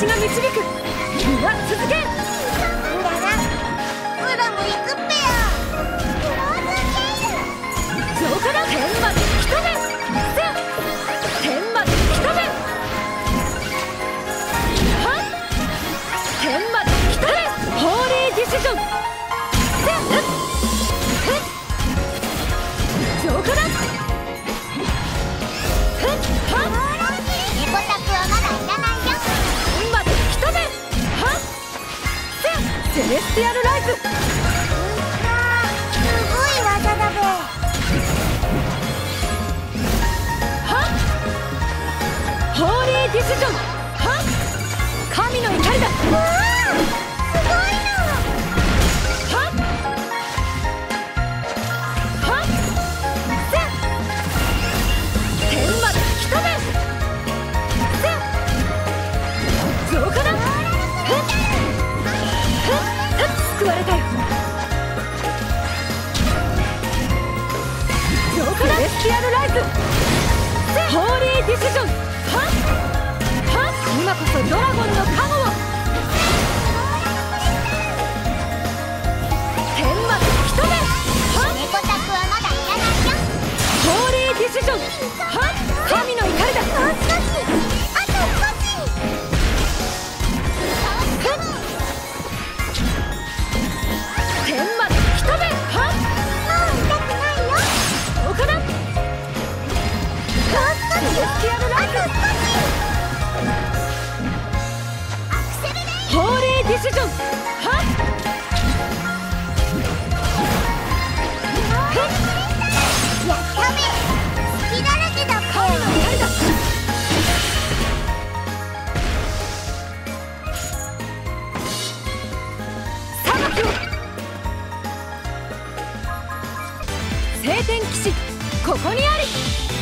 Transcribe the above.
私が導く。続け。プラも行くっぺよ。クローズゲイル浄化だ天まで吹き飛べせや天まで天まで吹き飛べホーリーディシジョンセレスティアルライズすごい技だべはっ？ホーリーディシジョン。はっ？神の怒りだ。救われたよ浄化だセレスティアルライズホーリーディシジョン。はっ？はっ？今こそドラゴンの晴天騎士ここにあり